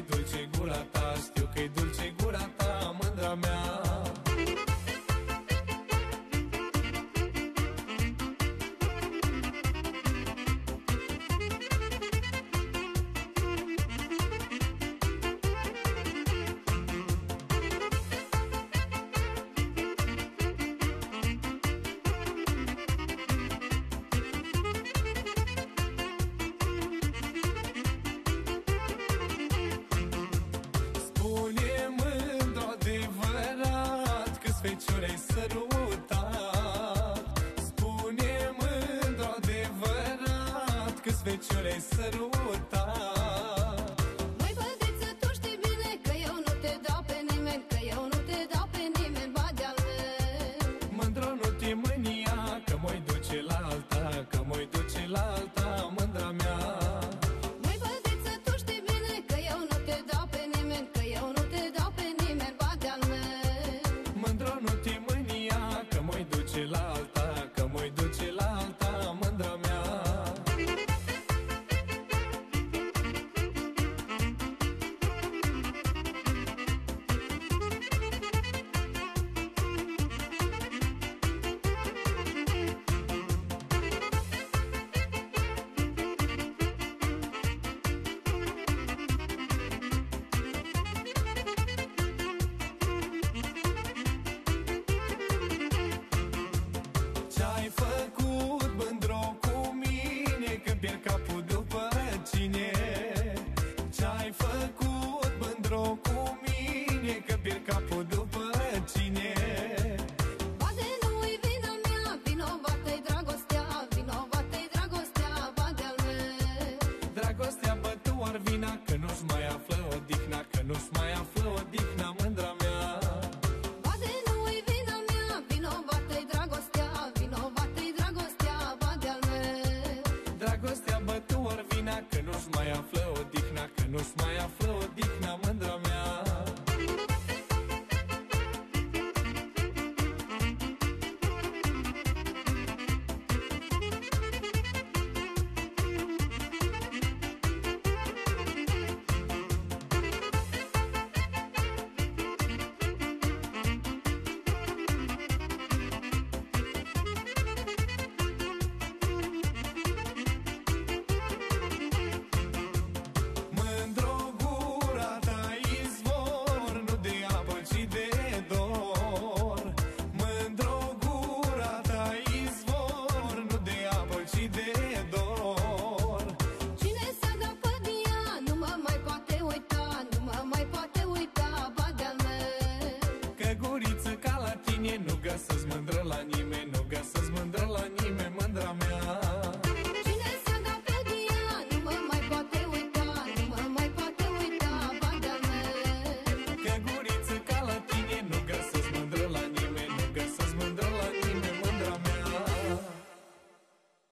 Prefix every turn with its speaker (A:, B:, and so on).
A: y chocolataste feciorei sărutat. Spune-mi mândru adevărat Câți feciorei sărutat. făcut mândru cu mine Că pierd capul după cine. I'm